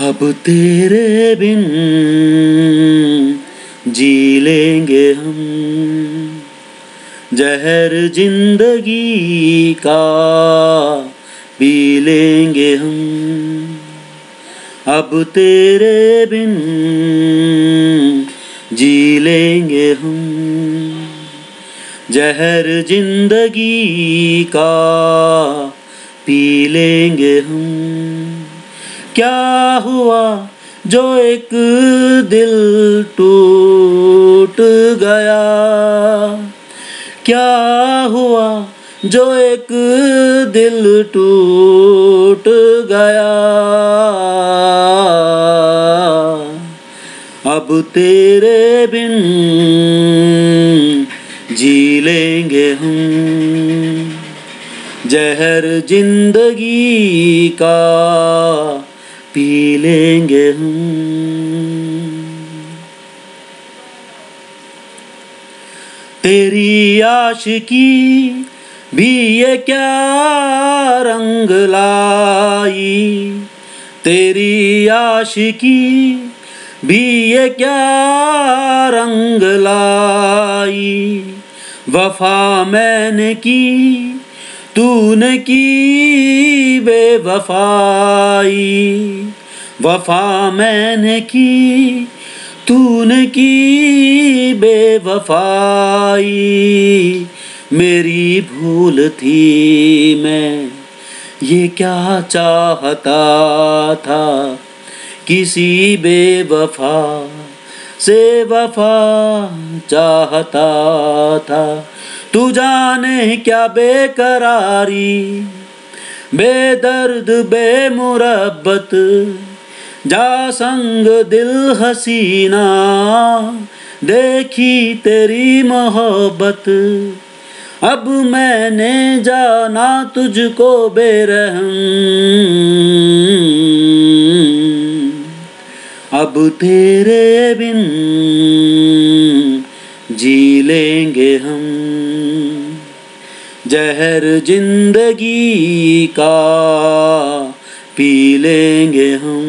अब तेरे बिन जी लेंगे हम। जहर ज़िंदगी का पी लेंगे हम। अब तेरे बिन जी लेंगे हम। जहर ज़िंदगी का पी लेंगे हम। क्या हुआ जो एक दिल टूट गया? क्या हुआ जो एक दिल टूट गया? अब तेरे बिन जी लेंगे हम। जहर ज़िंदगी का पी लेंगे हम। तेरी आशिकी भी ये क्या रंग लाई? तेरी आशिकी भी ये क्या रंग लाई? वफा मैंने की तूने की बेवफाई। वफा मैंने की, तूने की बेवफाई। मेरी भूल थी मैं, ये क्या चाहता था? किसी बेवफा से वफा चाहता था। तू जाने क्या बेकरारी, बेदर्द, बेमुरब्बत, जा संग दिल हसीना, देखी तेरी मोहब्बत। अब मैंने जाना तुझको बेरहम। अब तेरे बिन जी लेंगे हम जहर ज़िंदगी का, पी लेंगे हम।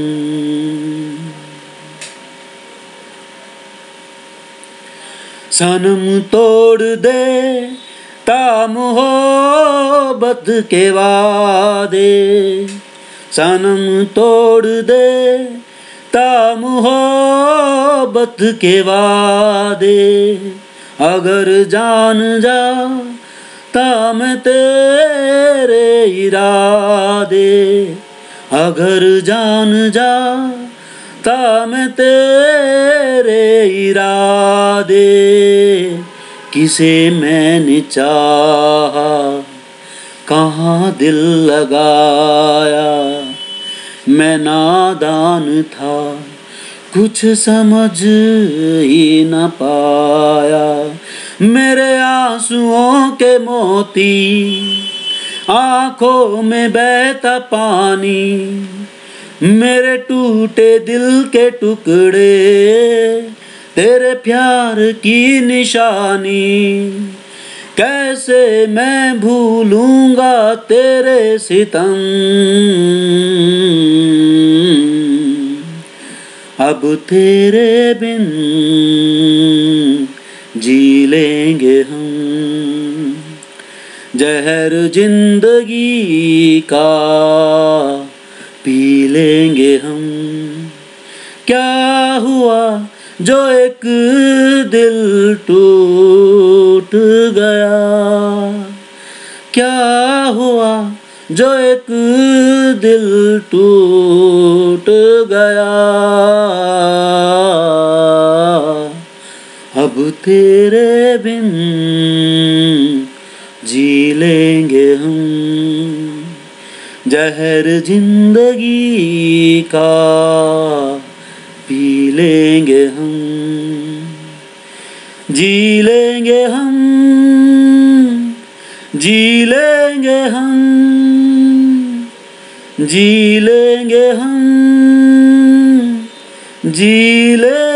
सनम तोड़ दे, ताम हो बद के वादे। सनम तोड़ दे ताम हो बद के वादे। अगर जान जा ताम तेरे इरादे। अगर जान जा ताम तेरे इरादे। किसे मैंने चाहा, कहाँ दिल लगाया? मैं नादान था, कुछ समझ ही न पाया। मेरे आंसुओं के मोती, आँखों में बहता पानी, मेरे टूटे दिल के टुकड़े, तेरे प्यार की निशानी। कैसे मैं भूलूँगा तेरे सितम? अब तेरे बिन जी लेंगे हम। जहर ज़िंदगी का पी लेंगे हम। क्या हुआ जो एक दिल टूट गया? क्या हुआ जो एक दिल टूट गया। अब तेरे बिन जी लेंगे हम जहर ज़िंदगी का, पी लेंगे हम, जी लेंगे हम, जी लेंगे हम। जी लेंगे हम जी ले